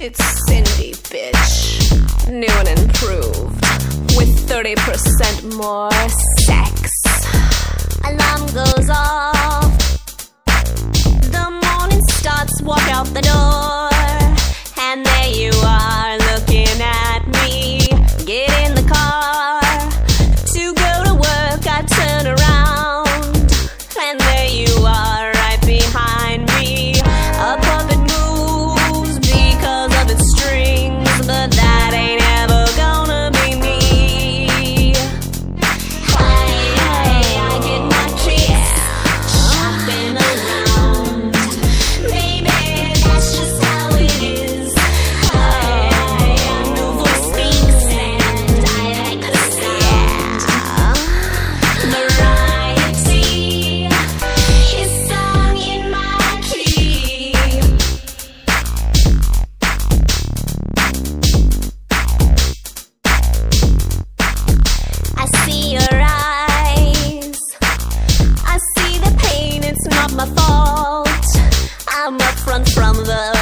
It's Cindy, bitch. New and improved. With 30% more sex. Alarm goes off. The morning starts, walk out the door. And there you my fault. I'm up front from the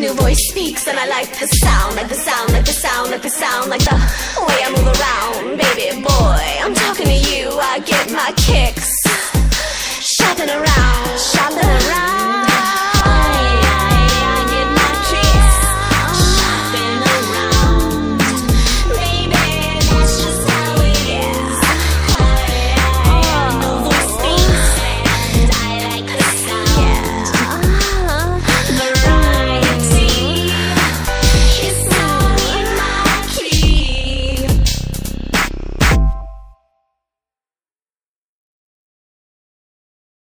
New voice speaks and I like the sound, like the sound, like the sound, like the sound, like the way I move around. Baby boy, I'm talking to you, I get my kick.